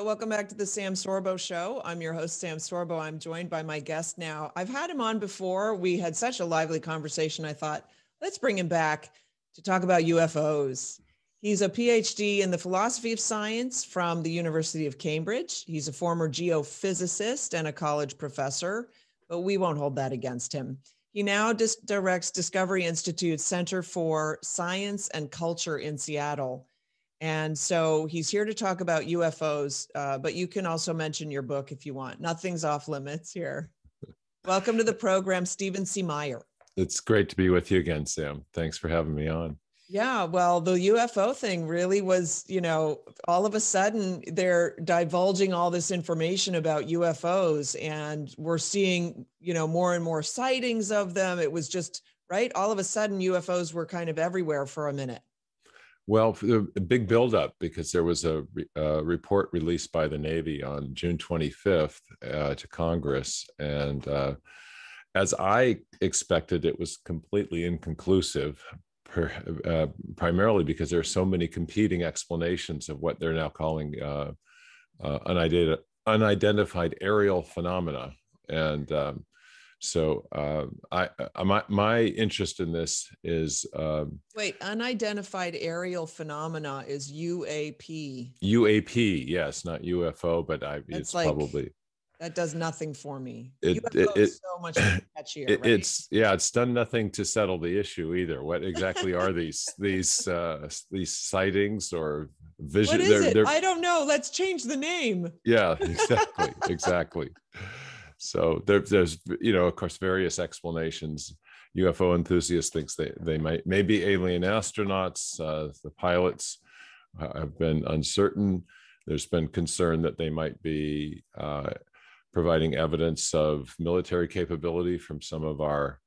Welcome back to the Sam Sorbo Show. I'm your host, Sam Sorbo. I'm joined by my guest now. I've had him on before. We had such a lively conversation. I thought, let's bring him back to talk about UFOs. He's a PhD in the philosophy of science from the University of Cambridge. He's a former geophysicist and a college professor, but we won't hold that against him. He now dis- directs Discovery Institute's Center for Science and Culture in Seattle. And so he's here to talk about UFOs, uh, but you can also mention your book if you want. Nothing's off limits here. Welcome to the program, Stephen C. Meyer. It's great to be with you again, Sam. Thanks for having me on. Yeah, well, the UFO thing really was, you know, all of a sudden they're divulging all this information about UFOs and we're seeing, you know, more and more sightings of them. It was just, right? All of a sudden UFOs were kind of everywhere for a minute. Well, a big buildup because there was a, a, report released by the Navy on June 25th uh, to Congress. And uh, as I expected, it was completely inconclusive, per, uh, primarily because there are so many competing explanations of what they're now calling uh, uh, unidentified, unidentified aerial phenomena. And um, so uh, I, I, my my interest in this is um, wait unidentified aerial phenomena is UAP. UAP, yes, not UFO, but I, it's like, probably that does nothing for me. It, it, it so much catchier. It, right? It's yeah, it's done nothing to settle the issue either. What exactly are these these uh, these sightings or vision? What is they're, it? They're, I don't know. Let's change the name. Yeah, exactly, exactly. So there, there's, you know, of course, various explanations. UFO enthusiasts thinks they they might maybe alien astronauts. Uh, the pilots have been uncertain. There's been concern that they might be uh, providing evidence of military capability from some of our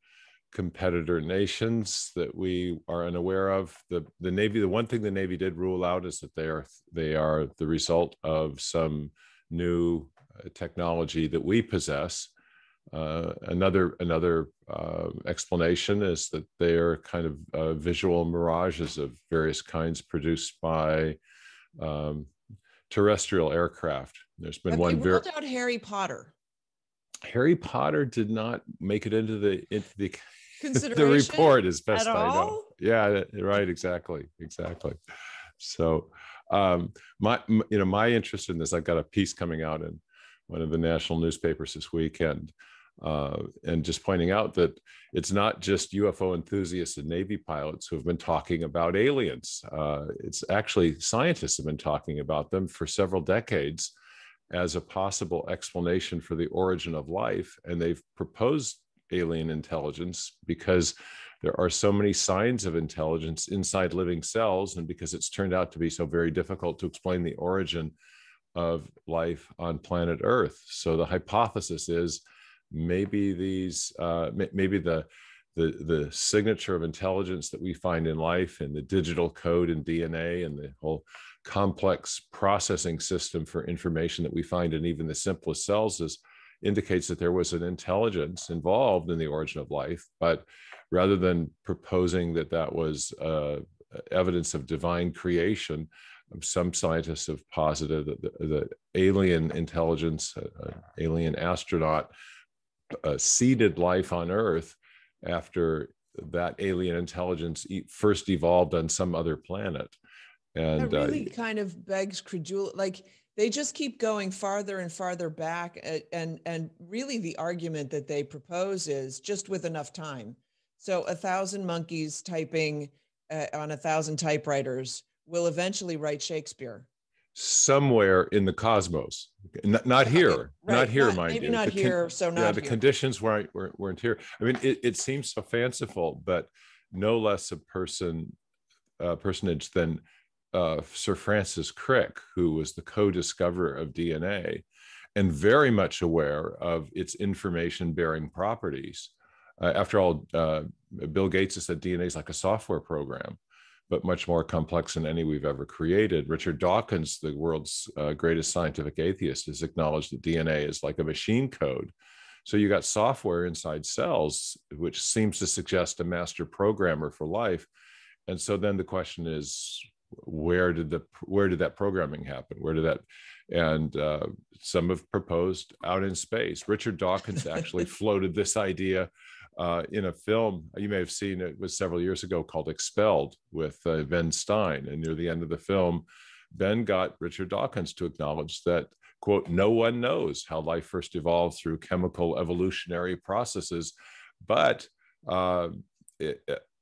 competitor nations that we are unaware of. The the Navy, the one thing the Navy did rule out is that they are they are the result of some new technology that we possess. Uh, another another uh, explanation is that they are kind of uh, visual mirages of various kinds produced by um, terrestrial aircraft. There's been Have one. They ruled out Harry Potter. Harry Potter did not make it into the into the the report as best I know. Yeah, right. Exactly. Exactly. So, um, my you know my interest in this, I've got a piece coming out in one of the national newspapers this weekend, uh, and just pointing out that it's not just UFO enthusiasts and Navy pilots who have been talking about aliens. Uh, it's actually scientists have been talking about them for several decades as a possible explanation for the origin of life. And they've proposed alien intelligence because there are so many signs of intelligence inside living cells, and because it's turned out to be so very difficult to explain the origin of life on planet Earth. So the hypothesis is maybe these, uh, maybe the, the the signature of intelligence that we find in life and the digital code in DNA and the whole complex processing system for information that we find in even the simplest cells is indicates that there was an intelligence involved in the origin of life but rather than proposing that that was uh, evidence of divine creation some scientists have posited that the, the alien intelligence, uh, uh, alien astronaut, uh, seeded life on Earth after that alien intelligence e- first evolved on some other planet. And that really uh, kind of begs credulity. Like they just keep going farther and farther back, and and really the argument that they propose is just with enough time. So a thousand monkeys typing uh, on a thousand typewriters will eventually write Shakespeare. Somewhere in the cosmos. Not, not here right. not here not, mind maybe you. not the here so not yeah the here. conditions weren't, weren't here. I mean it, it seems so fanciful but no less a person uh, personage than uh, sir francis crick who was the co-discoverer of dna and very much aware of its information bearing properties. Uh, after all uh, bill gates has said dna is like a software program but much more complex than any we've ever created. Richard Dawkins, the world's uh, greatest scientific atheist, has acknowledged that DNA is like a machine code. So you got software inside cells, which seems to suggest a master programmer for life. And so then the question is, where did the where did that programming happen? Where did that and uh, some have proposed out in space. Richard Dawkins actually floated this idea uh, in a film you may have seen it was several years ago called Expelled with uh, Ben Stein. And near the end of the film, Ben got Richard Dawkins to acknowledge that, quote, no one knows how life first evolved through chemical evolutionary processes, but uh, it,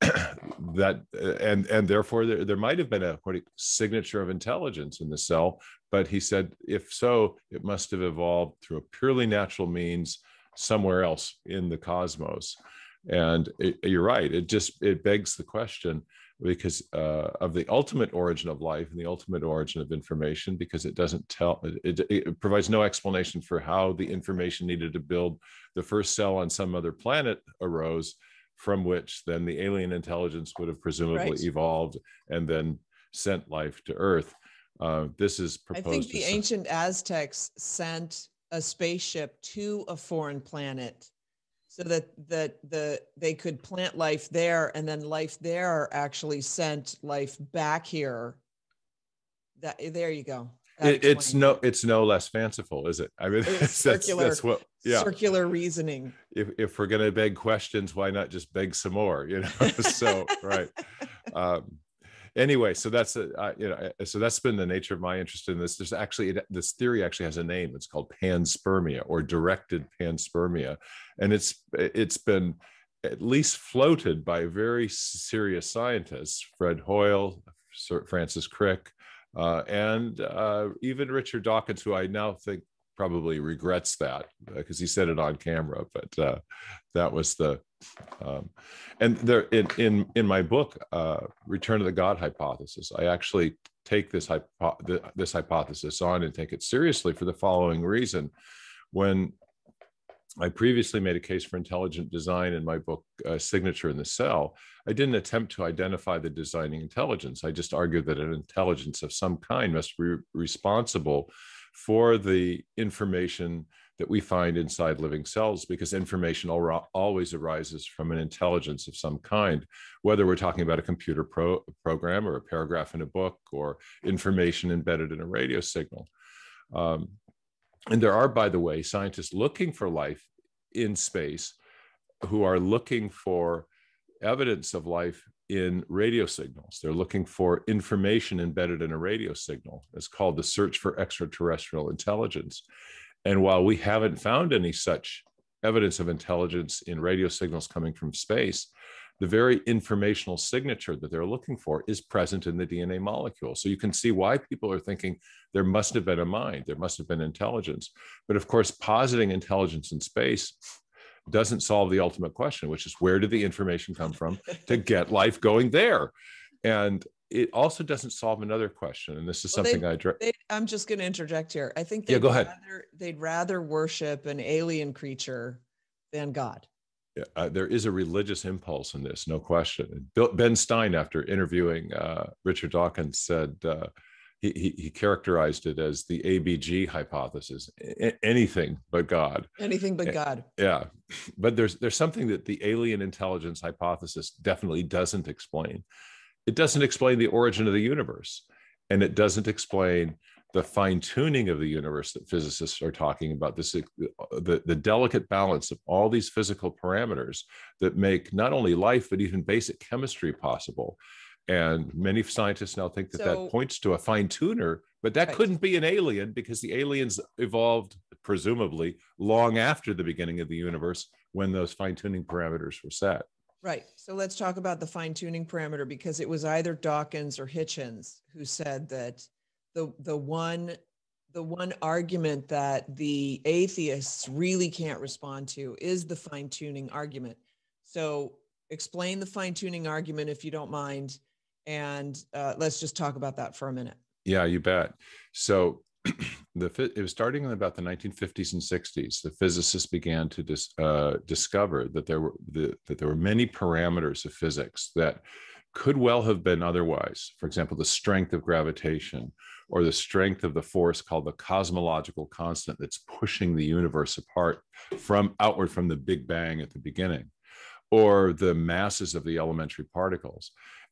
that and and therefore there, there might have been a signature of intelligence in the cell but he said if so it must have evolved through a purely natural means somewhere else in the cosmos and it, you're right it just it begs the question because uh, of the ultimate origin of life and the ultimate origin of information because it doesn't tell it, it, provides no explanation for how the information needed to build the first cell on some other planet arose from which then the alien intelligence would have presumably right. evolved and then sent life to earth uh, this is proposed i think the ancient aztecs sent a spaceship to a foreign planet so that that the they could plant life there and then life there actually sent life back here. That there you go. It, it's no it's no less fanciful is it? I mean that's, circular, that's what yeah. Circular reasoning. If, if we're going to beg questions why not just beg some more you know? So right. Um anyway so that's a, uh, you know so that's been the nature of my interest in this. There's actually this theory actually has a name. It's called panspermia or directed panspermia. And it's it's been at least floated by very serious scientists fred hoyle Sir francis crick uh, and uh, even richard dawkins who i now think probably regrets that because uh, he said it on camera but uh, that was the um, and there in in in my book, uh, Return to the God hypothesis, I actually take this hypo- this hypothesis on and take it seriously for the following reason. When I previously made a case for intelligent design in my book, uh, Signature in the Cell. I didn't attempt to identify the designing intelligence. I just argued that an intelligence of some kind must be responsible for the information that we find inside living cells because information always arises from an intelligence of some kind, whether we're talking about a computer pro- program or a paragraph in a book or information embedded in a radio signal. Um, and there are, by the way, scientists looking for life in space who are looking for evidence of life in radio signals. They're looking for information embedded in a radio signal. It's called the search for extraterrestrial intelligence. And while we haven't found any such evidence of intelligence in radio signals coming from space, the very informational signature that they're looking for is present in the DNA molecule. So you can see why people are thinking there must have been a mind, there must have been intelligence. But of course, positing intelligence in space doesn't solve the ultimate question, which is where did the information come from to get life going there? And it also doesn't solve another question, and this is well, something I. They, I'm just going to interject here. I think yeah, go ahead. Rather, they'd rather worship an alien creature than God. Yeah, uh, there is a religious impulse in this, no question. Ben Stein, after interviewing uh, Richard Dawkins, said uh, he, he, he characterized it as the ABG hypothesis: a- anything but God. Anything but God. Yeah, but there's there's something that the alien intelligence hypothesis definitely doesn't explain it doesn't explain the origin of the universe and it doesn't explain the fine tuning of the universe that physicists are talking about this the, the delicate balance of all these physical parameters that make not only life but even basic chemistry possible and many scientists now think that so, that points to a fine tuner but that right. couldn't be an alien because the aliens evolved presumably long after the beginning of the universe when those fine tuning parameters were set Right. So let's talk about the fine tuning parameter because it was either Dawkins or Hitchens who said that the the one the one argument that the atheists really can't respond to is the fine tuning argument. So explain the fine tuning argument if you don't mind, and uh, let's just talk about that for a minute. Yeah, you bet. So the it was starting in about the 1950s and 60s. The physicists began to dis, uh, discover that there were the, that there were many parameters of physics that could well have been otherwise. For example, the strength of gravitation, or the strength of the force called the cosmological constant that's pushing the universe apart from outward from the Big Bang at the beginning, or the masses of the elementary particles.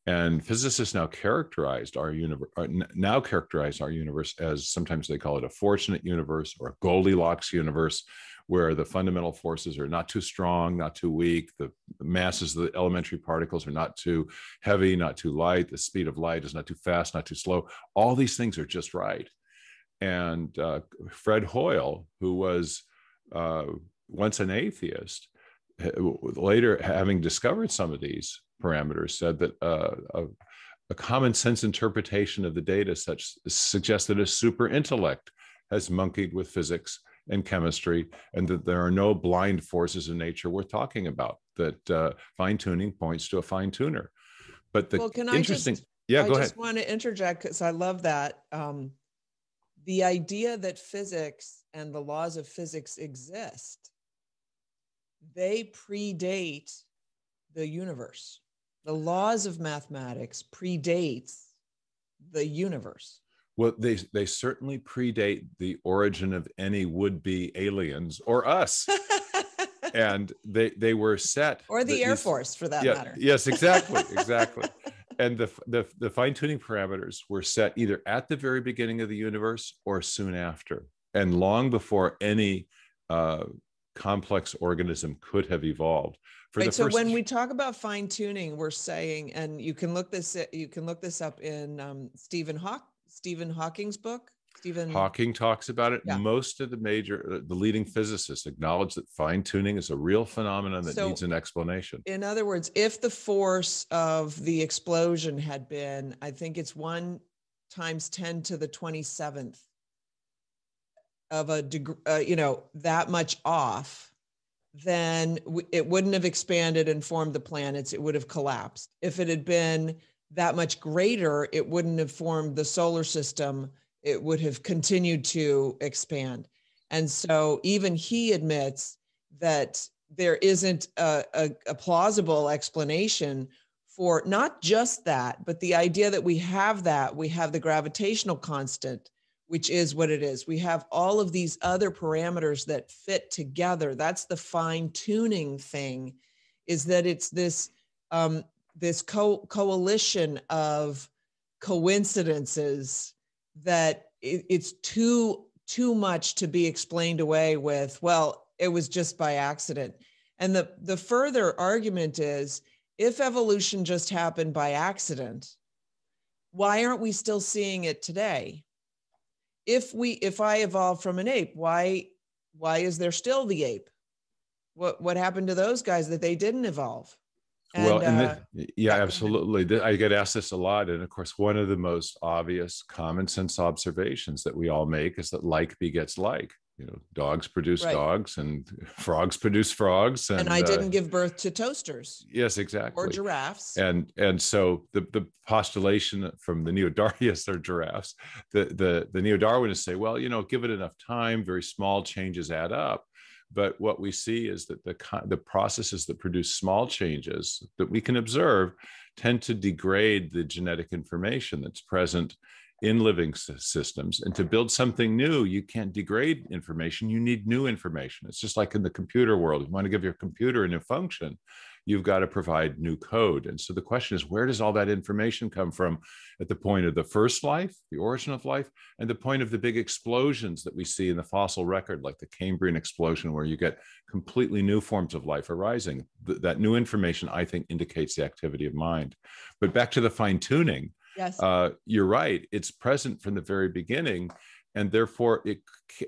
And physicists now characterized our universe, now characterize our universe as sometimes they call it a fortunate universe or a Goldilocks universe, where the fundamental forces are not too strong, not too weak. The masses of the elementary particles are not too heavy, not too light. The speed of light is not too fast, not too slow. All these things are just right. And uh, Fred Hoyle, who was uh, once an atheist, later having discovered some of these parameters, said that uh, a, a, common sense interpretation of the data such suggests that a super intellect has monkeyed with physics and chemistry, and that there are no blind forces in nature worth talking about. That uh, fine tuning points to a fine tuner. But the well, can interesting, I just, yeah, I go ahead. I just want to interject because I love that. Um, the idea that physics and the laws of physics exist, they predate the universe the laws of mathematics predates the universe. Well, they they certainly predate the origin of any would-be aliens or us. and they they were set or the, the air these, force for that yeah, matter yes exactly exactly and the, the the fine-tuning parameters were set either at the very beginning of the universe or soon after and long before any uh, complex organism could have evolved for right, so first... when we talk about fine tuning, we're saying, and you can look this you can look this up in um, Stephen Hawk Stephen Hawking's book. Stephen Hawking talks about it. Yeah. Most of the major, uh, the leading physicists acknowledge that fine tuning is a real phenomenon that so, needs an explanation. In other words, if the force of the explosion had been, I think it's one times 10 to the 27th of a degree, uh, you know, that much off, then it wouldn't have expanded and formed the planets. It would have collapsed. If it had been that much greater, it wouldn't have formed the solar system. It would have continued to expand. And so even he admits that there isn't a, a, a plausible explanation for not just that, but the idea that we have that, we have the gravitational constant which is what it is. We have all of these other parameters that fit together. That's the fine tuning thing, is that it's this um, this co- coalition of coincidences that it, it's too too much to be explained away with. Well, it was just by accident. And the the further argument is, if evolution just happened by accident, why aren't we still seeing it today? If we if i evolved from an ape why why is there still the ape? What what happened to those guys that they didn't evolve? And, well and uh, the, yeah absolutely. I get asked this a lot and of course one of the most obvious common sense observations that we all make is that like begets like you know dogs produce right. dogs and frogs produce frogs and, and i didn't uh, give birth to toasters. Yes exactly. or giraffes. And and so the the postulation from the neo-darwinists or giraffes. The the the neo-darwinists say well you know give it enough time very small changes add up. But what we see is that the the processes that produce small changes that we can observe tend to degrade the genetic information that's present in living systems. And to build something new, you can't degrade information. You need new information. It's just like in the computer world. You want to give your computer a new function, you've got to provide new code. And so the question is, where does all that information come from at the point of the first life, the origin of life, and the point of the big explosions that we see in the fossil record, like the Cambrian explosion, where you get completely new forms of life arising? Th- that new information, I think, indicates the activity of mind. But back to the fine tuning Yes. Uh, you're right. It's present from the very beginning. And therefore, it,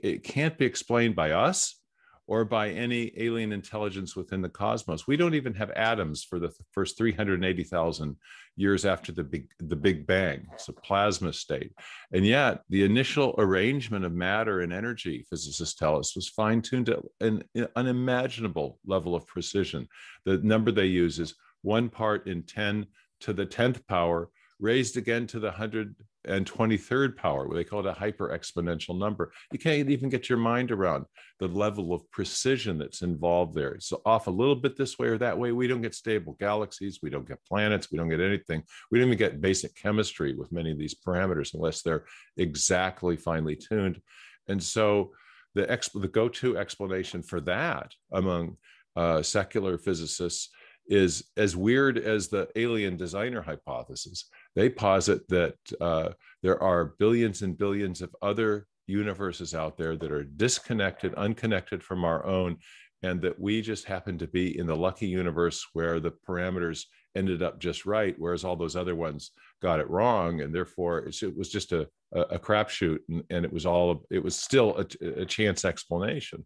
it can't be explained by us or by any alien intelligence within the cosmos. We don't even have atoms for the first 380,000 years after the big, the Big Bang. It's a plasma state. And yet, the initial arrangement of matter and energy, physicists tell us, was fine tuned to an unimaginable level of precision. The number they use is one part in 10 to the 10th power raised again to the 123rd power, they call it a hyper exponential number. You can't even get your mind around the level of precision that's involved there. So, off a little bit this way or that way, we don't get stable galaxies, we don't get planets, we don't get anything. We don't even get basic chemistry with many of these parameters unless they're exactly finely tuned. And so, the, exp- the go to explanation for that among uh, secular physicists is as weird as the alien designer hypothesis. They posit that uh, there are billions and billions of other universes out there that are disconnected, unconnected from our own, and that we just happen to be in the lucky universe where the parameters ended up just right, whereas all those other ones got it wrong, and therefore it was just a a, a crapshoot, and, and it was all it was still a, a chance explanation.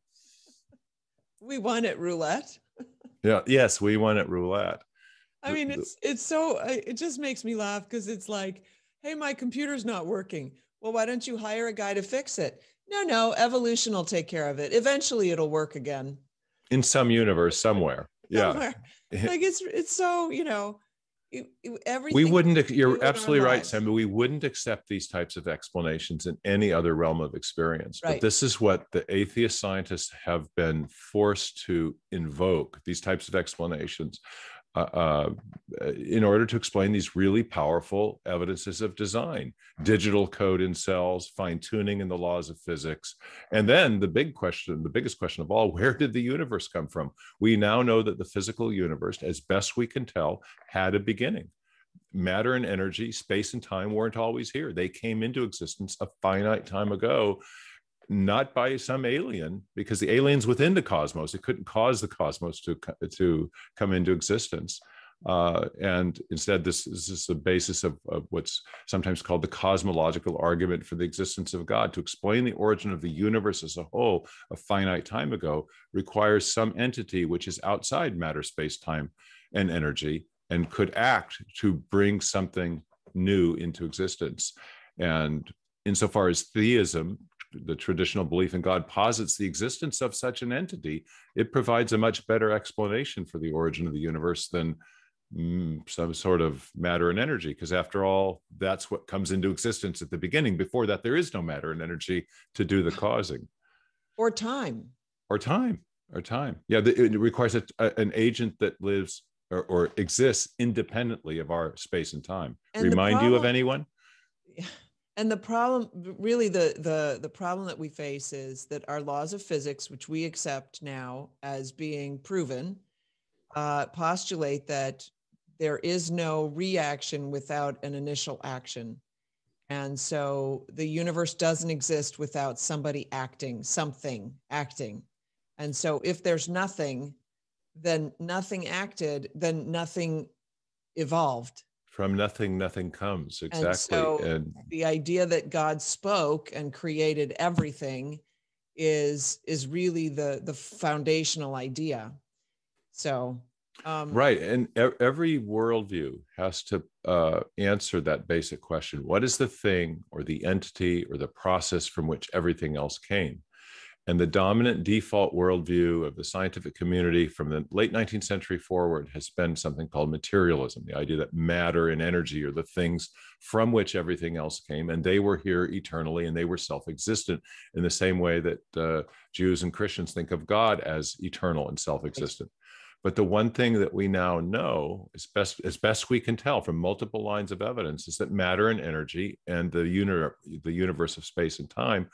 We won at roulette. yeah. Yes, we won at roulette. I mean, it's it's so it just makes me laugh because it's like, hey, my computer's not working. Well, why don't you hire a guy to fix it? No, no, evolution will take care of it. Eventually, it'll work again. In some universe, somewhere. somewhere. Yeah. like it's it's so you know everything we wouldn't you're absolutely right sam we wouldn't accept these types of explanations in any other realm of experience right. but this is what the atheist scientists have been forced to invoke these types of explanations uh, uh, in order to explain these really powerful evidences of design digital code in cells fine tuning in the laws of physics. And then the big question the biggest question of all where did the universe come from? We now know that the physical universe as best we can tell had a beginning. Matter and energy space and time weren't always here. They came into existence a finite time ago not by some alien because the aliens within the cosmos. It couldn't cause the cosmos to to come into existence. Uh, and instead this, this is the basis of, of, what's sometimes called the cosmological argument for the existence of god. To explain the origin of the universe as a whole a finite time ago requires some entity which is outside matter space time and energy and could act to bring something new into existence. And insofar as theism the traditional belief in God posits the existence of such an entity, it provides a much better explanation for the origin of the universe than mm, some sort of matter and energy. Because after all, that's what comes into existence at the beginning. Before that, there is no matter and energy to do the causing. Or time. Or time. Or time. Yeah, it requires a, an agent that lives or, or, exists independently of our space and time. And Remind problem, you of anyone? and the problem really the the the problem that we face is that our laws of physics which we accept now as being proven uh, postulate that there is no reaction without an initial action. And so the universe doesn't exist without somebody acting something acting. And so if there's nothing then nothing acted then nothing evolved from nothing nothing comes exactly and, so and, the idea that god spoke and created everything is is really the the foundational idea. So um, right and every worldview has to uh, answer that basic question what is the thing or the entity or the process from which everything else came and the dominant default worldview of the scientific community from the late 19th century forward has been something called materialism the idea that matter and energy are the things from which everything else came, and they were here eternally and they were self existent in the same way that uh, Jews and Christians think of God as eternal and self existent. But the one thing that we now know, as best as best we can tell from multiple lines of evidence, is that matter and energy and the, uni- the universe of space and time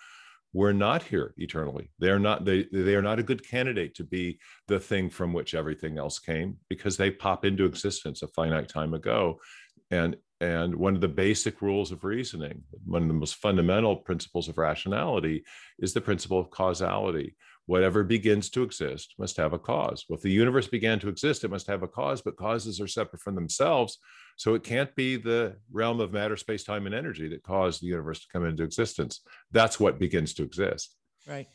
we're not here eternally. They are not they they are not a good candidate to be the thing from which everything else came because they pop into existence a finite time ago. And and one of the basic rules of reasoning one of the most fundamental principles of rationality is the principle of causality whatever begins to exist must have a cause well if the universe began to exist it must have a cause but causes are separate from themselves so it can't be the realm of matter, space, time, and energy that caused the universe to come into existence. That's what begins to exist. Right.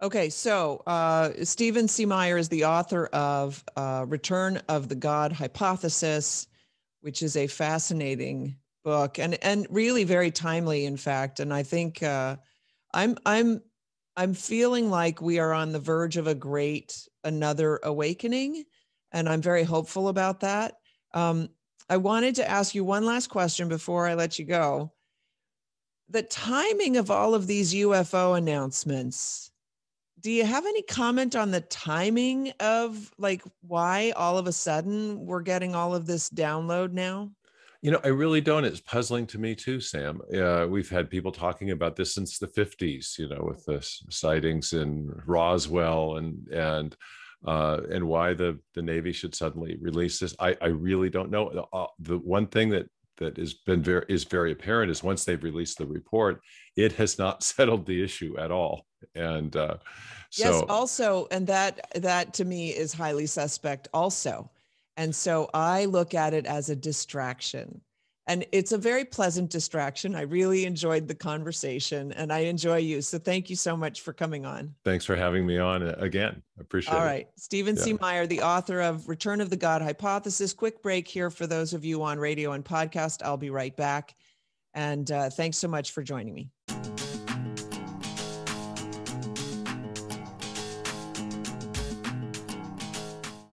Okay, so uh, Stephen C. Meyer is the author of uh, Return of the God Hypothesis, which is a fascinating book and and really very timely, in fact. And I think uh, I'm I'm I'm feeling like we are on the verge of a great another awakening, and I'm very hopeful about that. Um, I wanted to ask you one last question before I let you go. The timing of all of these UFO announcements, do you have any comment on the timing of like why all of a sudden we're getting all of this download now? You know, I really don't. It's puzzling to me too, Sam. Uh, we've had people talking about this since the 50s, you know, with the sightings in Roswell and and uh, and why the the Navy should suddenly release this. I, I really don't know. The, uh, the one thing that that has been very is very apparent is once they've released the report, it has not settled the issue at all. And uh, so, yes, also, and that that to me is highly suspect also. And so I look at it as a distraction. And it's a very pleasant distraction. I really enjoyed the conversation and I enjoy you. So thank you so much for coming on. Thanks for having me on uh, again. I appreciate All it. All right. Stephen yeah. C. Meyer, the author of Return of the God Hypothesis. Quick break here for those of you on radio and podcast. I'll be right back. And uh, thanks so much for joining me.